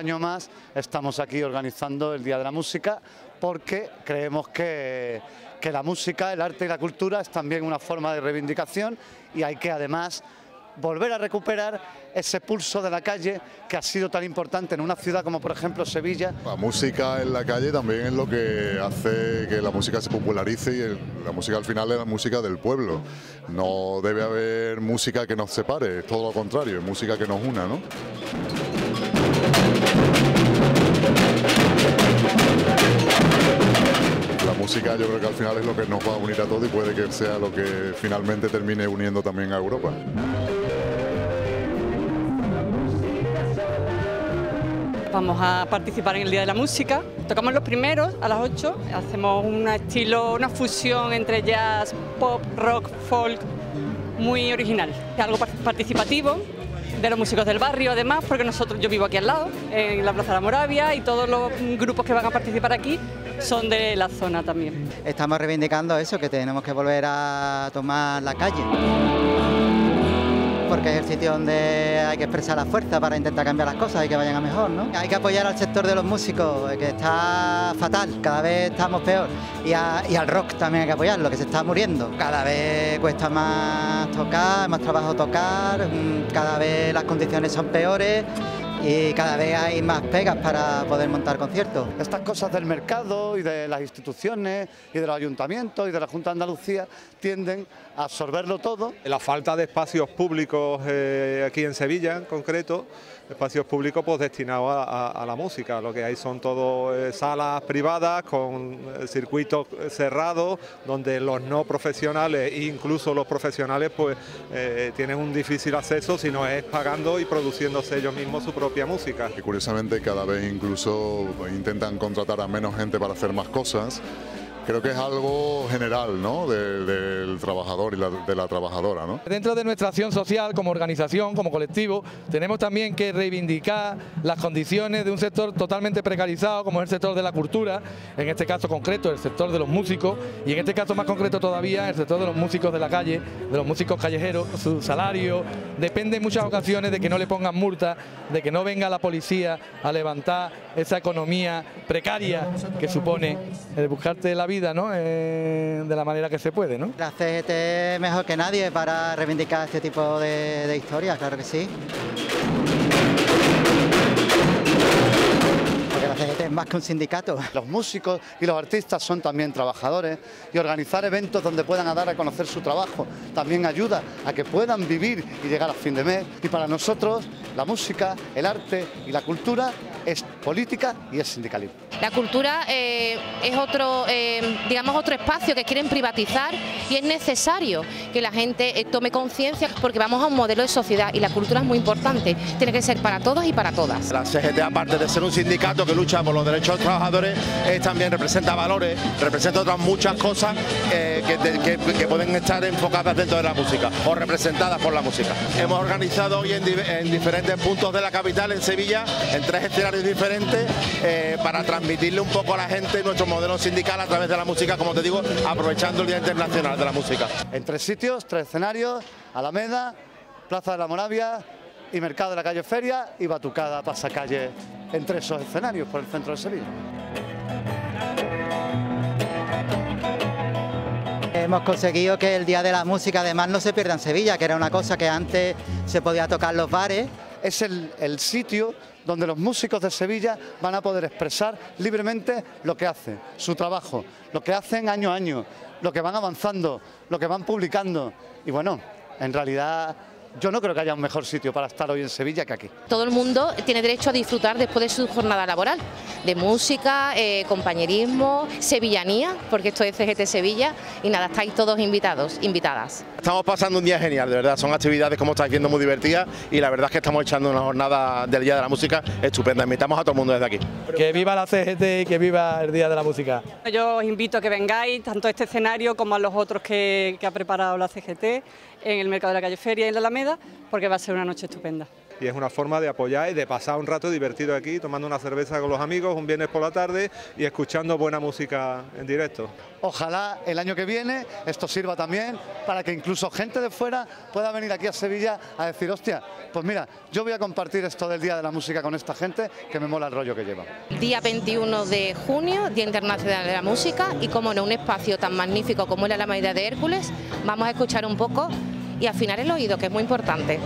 año más estamos aquí organizando el Día de la Música porque creemos que, que la música, el arte y la cultura es también una forma de reivindicación y hay que además volver a recuperar ese pulso de la calle que ha sido tan importante en una ciudad como por ejemplo Sevilla. La música en la calle también es lo que hace que la música se popularice y la música al final es la música del pueblo. No debe haber música que nos separe, es todo lo contrario, es música que nos una, ¿no? La música yo creo que al final es lo que nos va a unir a todos y puede que sea lo que finalmente termine uniendo también a Europa. Vamos a participar en el Día de la Música. Tocamos los primeros a las 8. Hacemos un estilo, una fusión entre jazz, pop, rock, folk, muy original. Algo participativo de los músicos del barrio, además, porque nosotros, yo vivo aquí al lado, en la Plaza de la Moravia, y todos los grupos que van a participar aquí son de la zona también. Estamos reivindicando eso, que tenemos que volver a tomar la calle porque es el sitio donde hay que expresar la fuerza para intentar cambiar las cosas y que vayan a mejor, ¿no? Hay que apoyar al sector de los músicos, que está fatal, cada vez estamos peor. Y, y al rock también hay que apoyarlo, que se está muriendo. Cada vez cuesta más tocar, más trabajo tocar, mm, cada vez las condiciones son peores y cada vez hay más pegas para poder montar conciertos. Estas cosas del mercado y de las instituciones y de los ayuntamientos y de la Junta de Andalucía tienden a absorberlo todo. La falta de espacios públicos eh, aquí en Sevilla en concreto espacios públicos pues destinados a, la música. Lo que hay son todo eh, salas privadas con eh, circuitos cerrados donde los no profesionales e incluso los profesionales pues eh, tienen un difícil acceso si no es pagando y produciéndose ellos mismos su propia música. Y curiosamente cada vez incluso intentan contratar a menos gente para hacer más cosas creo que es algo general ¿no? del trabajador y de la trabajadora. ¿no? Dentro de nuestra acción social, como organización, como colectivo, tenemos también que reivindicar las condiciones de un sector totalmente precarizado, como es el sector de la cultura, en este caso concreto el sector de los músicos, y en este caso más concreto todavía el sector de los músicos de la calle, de los músicos callejeros, su salario depende en muchas ocasiones de que no le pongan multa, de que no venga la policía a levantar esa economía precaria que supone el buscarte la vida ¿no? Eh, de la manera que se puede. ¿no? La CGT mejor que nadie para reivindicar este tipo de, de historias, claro que sí. Porque la CGT es más que un sindicato. Los músicos y los artistas son también trabajadores y organizar eventos donde puedan dar a conocer su trabajo también ayuda a que puedan vivir y llegar a fin de mes. Y para nosotros la música, el arte y la cultura es política y es sindicalismo. La cultura eh, es otro, eh, digamos, otro espacio que quieren privatizar y es necesario que la gente eh, tome conciencia porque vamos a un modelo de sociedad y la cultura es muy importante, tiene que ser para todos y para todas. La CGT, aparte de ser un sindicato que lucha por los derechos de los trabajadores, también representa valores, representa otras muchas cosas que, que, pueden estar enfocadas dentro de la música o representadas por la música. Hemos organizado hoy en, en diferentes puntos de la capital, en Sevilla, en tres escenarios diferentes, para transmitir transmitirle un poco a la gente nuestro modelo sindical a través de la música, como te digo, aprovechando el Día Internacional de la Música. En tres sitios, tres escenarios, Alameda, Plaza de la Moravia y Mercado de la Calle Feria y Batucada Pasacalle entre esos escenarios por el centro de Sevilla. Hemos conseguido que el Día de la Música además no se pierda en Sevilla, que era una cosa que antes se podía tocar en los bares. Es el, el sitio donde los músicos de Sevilla van a poder expresar libremente lo que hacen, su trabajo, lo que hacen año a año, lo que van avanzando, lo que van publicando. Y bueno, en realidad yo no creo que haya un mejor sitio para estar hoy en Sevilla que aquí. Todo el mundo tiene derecho a disfrutar después de su jornada laboral, de música, eh, compañerismo, sevillanía, porque esto es CGT Sevilla, y nada, estáis todos invitados, invitadas. Estamos pasando un día genial, de verdad, son actividades como estáis viendo muy divertidas y la verdad es que estamos echando una jornada del Día de la Música estupenda, invitamos a todo el mundo desde aquí. Que viva la CGT y que viva el Día de la Música. Yo os invito a que vengáis, tanto a este escenario como a los otros que, que ha preparado la CGT en el Mercado de la Calle Feria y en la Alameda Alameda porque va a ser una noche estupenda y es una forma de apoyar y de pasar un rato divertido aquí, tomando una cerveza con los amigos un viernes por la tarde y escuchando buena música en directo. Ojalá el año que viene esto sirva también para que incluso gente de fuera pueda venir aquí a Sevilla a decir, hostia, pues mira, yo voy a compartir esto del Día de la Música con esta gente que me mola el rollo que lleva. Día 21 de junio, Día Internacional de la Música y como no un espacio tan magnífico como la Alameda de Hércules, vamos a escuchar un poco y afinar el oído, que es muy importante.